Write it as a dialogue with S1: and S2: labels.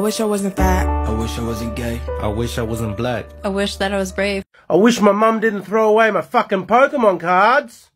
S1: I wish I wasn't fat.
S2: I wish I wasn't gay.
S3: I wish I wasn't black.
S4: I wish that I was brave.
S5: I wish my mum didn't throw away my fucking Pokemon cards.